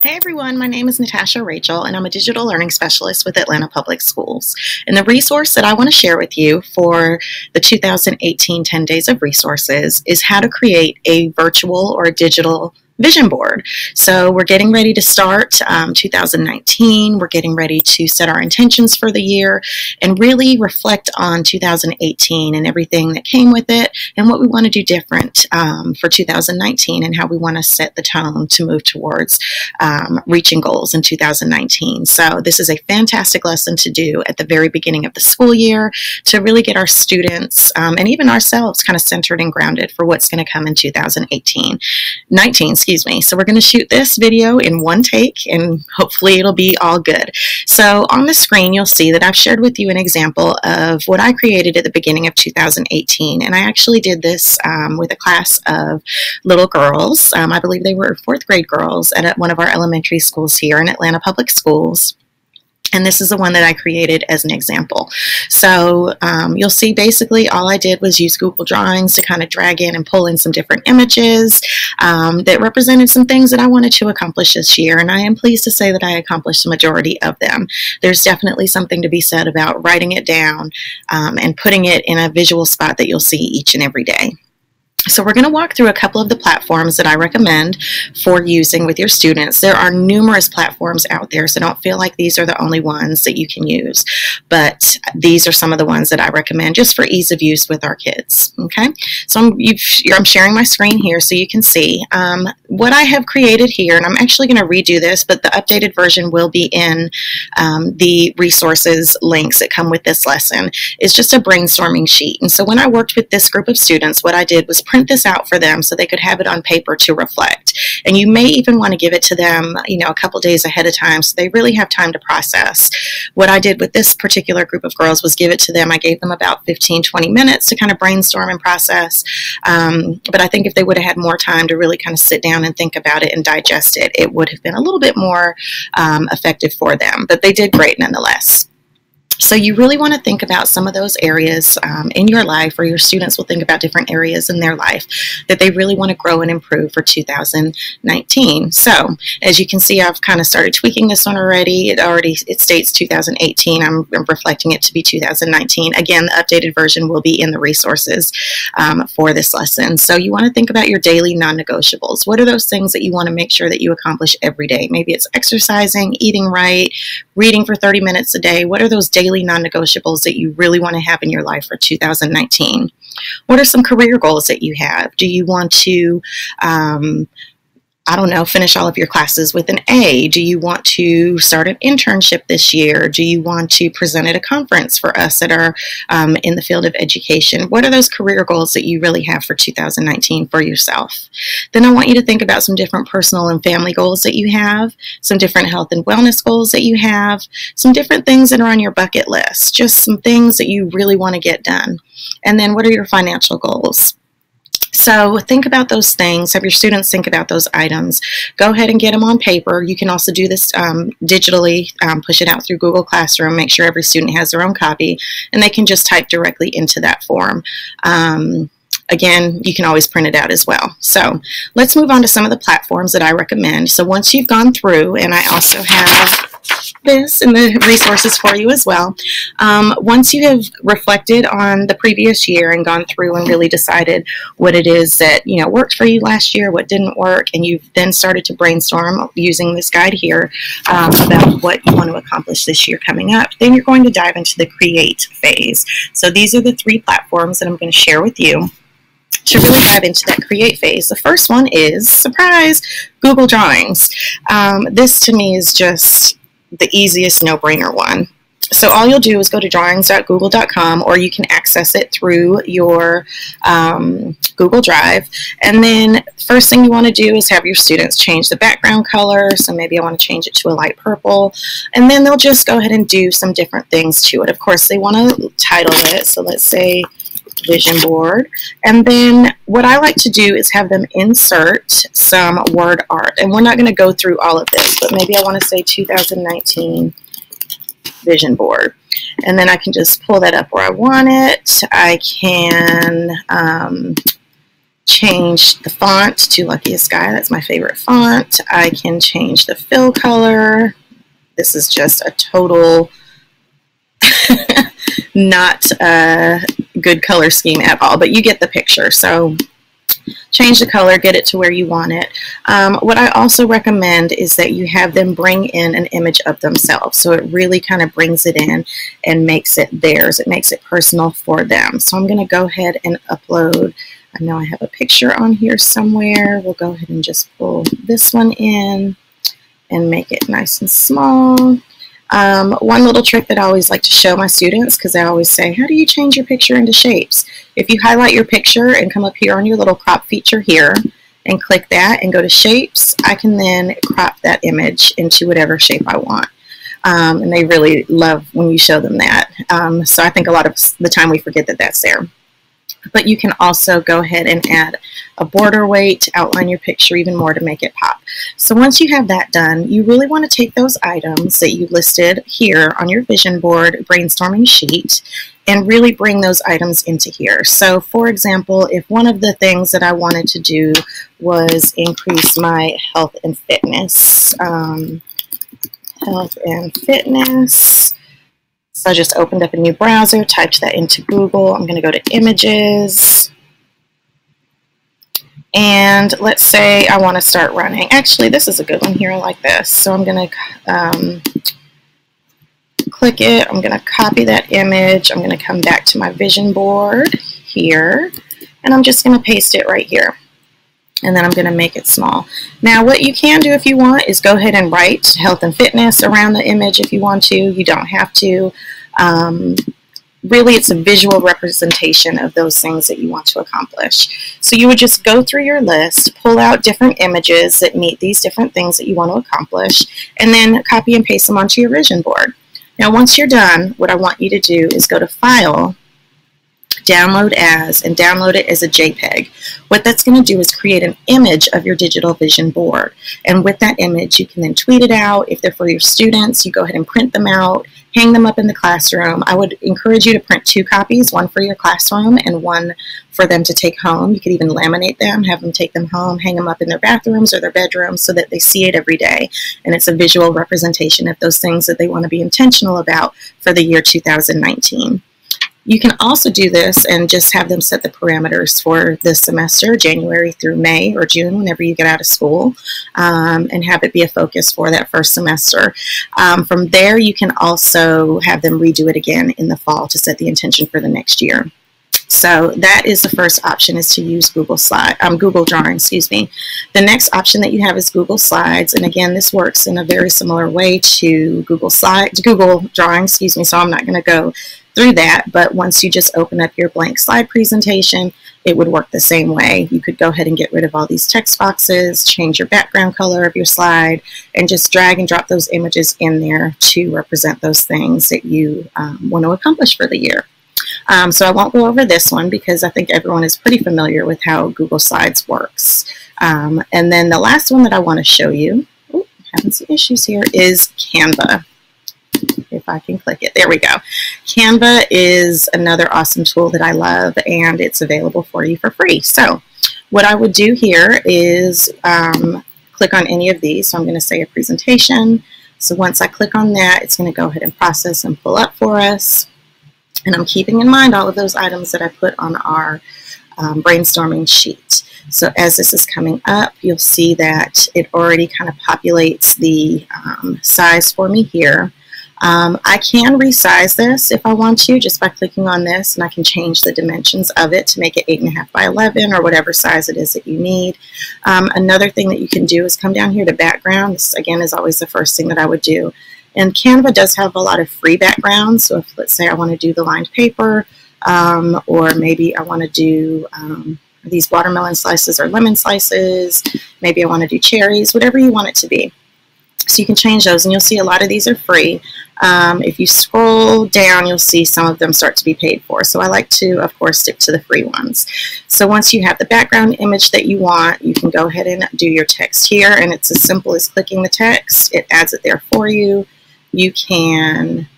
Hey everyone, my name is Natasha Rachell, and I'm a digital learning specialist with Atlanta Public Schools. And the resource that I want to share with you for the 2018 10 Days of Resources is how to create a virtual or digital vision board. So we're getting ready to start um, 2019. We're getting ready to set our intentions for the year and really reflect on 2018 and everything that came with it and what we want to do different um, for 2019 and how we want to set the tone to move towards um, reaching goals in 2019. So this is a fantastic lesson to do at the very beginning of the school year to really get our students um, and even ourselves kind of centered and grounded for what's going to come in 2018. 19, excuse me. So we're going to shoot this video in one take and hopefully it'll be all good. So on the screen you'll see that I've shared with you an example of what I created at the beginning of 2018 and I actually did this um, with a class of little girls. Um, I believe they were fourth grade girls at one of our elementary schools here in Atlanta Public Schools. And this is the one that I created as an example. So um, you'll see basically all I did was use Google Drawings to kind of drag in and pull in some different images um, that represented some things that I wanted to accomplish this year. And I am pleased to say that I accomplished the majority of them. There's definitely something to be said about writing it down um, and putting it in a visual spot that you'll see each and every day. So we're going to walk through a couple of the platforms that I recommend for using with your students. There are numerous platforms out there, so don't feel like these are the only ones that you can use. But these are some of the ones that I recommend just for ease of use with our kids. Okay, so I'm, I'm sharing my screen here so you can see um, what I have created here, and I'm actually going to redo this, but the updated version will be in um, the resources links that come with this lesson. It's just a brainstorming sheet. And so when I worked with this group of students, what I did was print this out for them so they could have it on paper to reflect. And you may even want to give it to them, you know, a couple days ahead of time so they really have time to process. What I did with this particular group of girls was give it to them. I gave them about 15, 20 minutes to kind of brainstorm and process. Um, but I think if they would have had more time to really kind of sit down and think about it and digest it, it would have been a little bit more um, effective for them. But they did great nonetheless. So you really want to think about some of those areas um, in your life, or your students will think about different areas in their life that they really want to grow and improve for 2019. So as you can see, I've kind of started tweaking this one already. It already it states 2018. I'm, I'm reflecting it to be 2019. Again, the updated version will be in the resources um, for this lesson. So you want to think about your daily non-negotiables. What are those things that you want to make sure that you accomplish every day? Maybe it's exercising, eating right, reading for 30 minutes a day. What are those daily non negotiables that you really want to have in your life for 2019? What are some career goals that you have? Do you want to um, I don't know, finish all of your classes with an A? Do you want to start an internship this year? Do you want to present at a conference for us that are um, in the field of education? What are those career goals that you really have for 2019 for yourself? Then I want you to think about some different personal and family goals that you have, some different health and wellness goals that you have, some different things that are on your bucket list, just some things that you really want to get done. And then what are your financial goals? So think about those things. Have your students think about those items. Go ahead and get them on paper. You can also do this um, digitally, um, push it out through Google Classroom, make sure every student has their own copy, and they can just type directly into that form. Um, again, you can always print it out as well. So let's move on to some of the platforms that I recommend. So once you've gone through, and I also have this and the resources for you as well. Um, once you have reflected on the previous year and gone through and really decided what it is that you know worked for you last year, what didn't work, and you've then started to brainstorm using this guide here um, about what you want to accomplish this year coming up, then you're going to dive into the create phase. So these are the three platforms that I'm going to share with you to really dive into that create phase. The first one is, surprise, Google Drawings. Um, this to me is just the easiest no-brainer one. So all you'll do is go to drawings.google.com or you can access it through your um, Google Drive. And then first thing you want to do is have your students change the background color. So maybe I want to change it to a light purple. And then they'll just go ahead and do some different things to it. Of course, they want to title it. So let's say vision board. And then what I like to do is have them insert some word art. And we're not going to go through all of this, but maybe I want to say 2019 vision board. And then I can just pull that up where I want it. I can um, change the font to Luckiest Guy. That's my favorite font. I can change the fill color. This is just a total not a good color scheme at all, but you get the picture. So change the color, get it to where you want it. Um, what I also recommend is that you have them bring in an image of themselves. So it really kind of brings it in and makes it theirs. It makes it personal for them. So I'm going to go ahead and upload. I know I have a picture on here somewhere. We'll go ahead and just pull this one in and make it nice and small. Um, one little trick that I always like to show my students, because I always say, how do you change your picture into shapes? If you highlight your picture and come up here on your little crop feature here, and click that and go to shapes, I can then crop that image into whatever shape I want. Um, and they really love when you show them that. Um, so I think a lot of the time we forget that that's there but you can also go ahead and add a border weight to outline your picture even more to make it pop. So once you have that done, you really want to take those items that you listed here on your vision board brainstorming sheet and really bring those items into here. So for example, if one of the things that I wanted to do was increase my health and fitness, um, health and fitness, so I just opened up a new browser, typed that into Google. I'm going to go to images. And let's say I want to start running. Actually, this is a good one here. Like this. So I'm going to um, click it. I'm going to copy that image. I'm going to come back to my vision board here. And I'm just going to paste it right here and then I'm going to make it small. Now what you can do if you want is go ahead and write health and fitness around the image if you want to. You don't have to. Um, really it's a visual representation of those things that you want to accomplish. So you would just go through your list, pull out different images that meet these different things that you want to accomplish, and then copy and paste them onto your vision board. Now once you're done, what I want you to do is go to File, download as, and download it as a JPEG. What that's going to do is create an image of your digital vision board. And with that image, you can then tweet it out. If they're for your students, you go ahead and print them out, hang them up in the classroom. I would encourage you to print two copies, one for your classroom and one for them to take home. You could even laminate them, have them take them home, hang them up in their bathrooms or their bedrooms so that they see it every day. And it's a visual representation of those things that they want to be intentional about for the year 2019. You can also do this and just have them set the parameters for the semester, January through May or June, whenever you get out of school, um, and have it be a focus for that first semester. Um, from there, you can also have them redo it again in the fall to set the intention for the next year. So that is the first option is to use Google Slide, um, Google Drawing, excuse me. The next option that you have is Google Slides, and again, this works in a very similar way to Google Slide, Google Drawing, excuse me. So I'm not going to go through that, but once you just open up your blank slide presentation, it would work the same way. You could go ahead and get rid of all these text boxes, change your background color of your slide, and just drag and drop those images in there to represent those things that you um, want to accomplish for the year. Um, so I won't go over this one because I think everyone is pretty familiar with how Google Slides works. Um, and then the last one that I want to show you, oh, having some issues here, is Canva if I can click it. There we go. Canva is another awesome tool that I love and it's available for you for free. So what I would do here is um, click on any of these. So I'm going to say a presentation. So once I click on that, it's going to go ahead and process and pull up for us. And I'm keeping in mind all of those items that I put on our um, brainstorming sheet. So as this is coming up, you'll see that it already kind of populates the um, size for me here. Um, I can resize this if I want to just by clicking on this and I can change the dimensions of it to make it 8.5 by 11 or whatever size it is that you need. Um, another thing that you can do is come down here to background. This again is always the first thing that I would do. And Canva does have a lot of free backgrounds. So if let's say I want to do the lined paper um, or maybe I want to do um, these watermelon slices or lemon slices, maybe I want to do cherries, whatever you want it to be. So you can change those and you'll see a lot of these are free. Um, if you scroll down, you'll see some of them start to be paid for. So I like to, of course, stick to the free ones. So once you have the background image that you want, you can go ahead and do your text here. And it's as simple as clicking the text. It adds it there for you. You can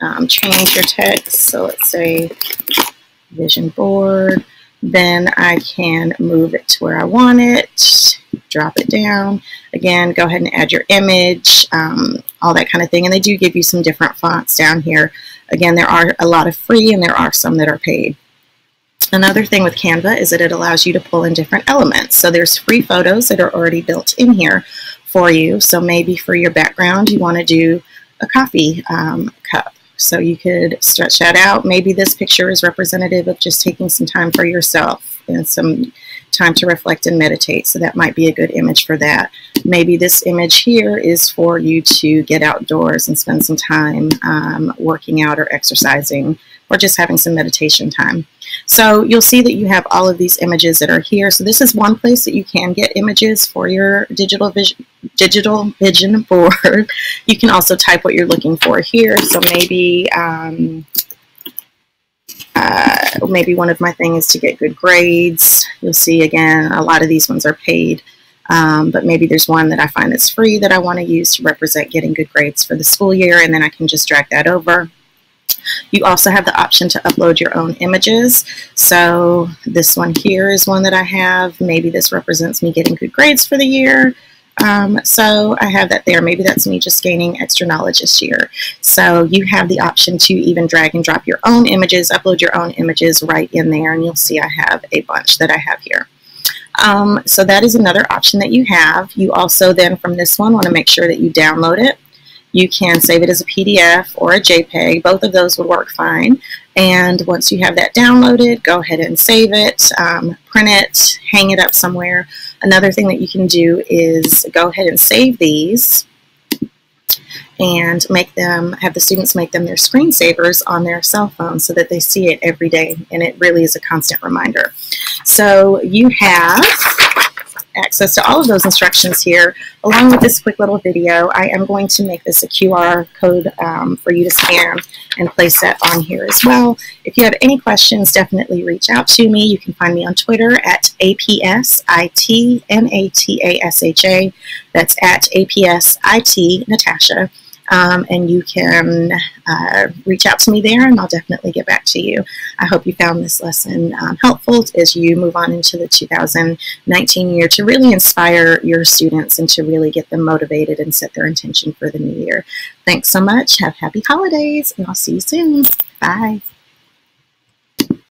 um, change your text. So let's say vision board. then I can move it to where I want it, drop it down. Again, go ahead and add your image, um, all that kind of thing. And they do give you some different fonts down here. Again, there are a lot of free and there are some that are paid. Another thing with Canva is that it allows you to pull in different elements. So there's free photos that are already built in here for you. So maybe for your background, you want to do a coffee um, cup. So you could stretch that out. Maybe this picture is representative of just taking some time for yourself and some time to reflect and meditate. So that might be a good image for that. Maybe this image here is for you to get outdoors and spend some time um, working out or exercising or just having some meditation time. So you'll see that you have all of these images that are here. So this is one place that you can get images for your digital vision, digital vision board. you can also type what you're looking for here. So maybe um, uh, maybe one of my things is to get good grades. You'll see again, a lot of these ones are paid. Um, but maybe there's one that I find that's free that I want to use to represent getting good grades for the school year, and then I can just drag that over. You also have the option to upload your own images. So this one here is one that I have. Maybe this represents me getting good grades for the year. Um, so I have that there. Maybe that's me just gaining extra knowledge this year. So you have the option to even drag and drop your own images, upload your own images right in there, and you'll see I have a bunch that I have here. Um, so that is another option that you have. You also then from this one want to make sure that you download it. You can save it as a PDF or a JPEG. Both of those would work fine. And once you have that downloaded, go ahead and save it, um, print it, hang it up somewhere. Another thing that you can do is go ahead and save these and make them, have the students make them their screensavers on their cell phone so that they see it every day and it really is a constant reminder. So you have access to all of those instructions here, along with this quick little video. I am going to make this a QR code um, for you to scan and place that on here as well. If you have any questions, definitely reach out to me. You can find me on Twitter at APSITNATASHA. That's at APSIT Natasha um, and you can uh, reach out to me there and I'll definitely get back to you. I hope you found this lesson um, helpful as you move on into the 2019 year to really inspire your students and to really get them motivated and set their intention for the new year. Thanks so much. Have happy holidays and I'll see you soon. Bye.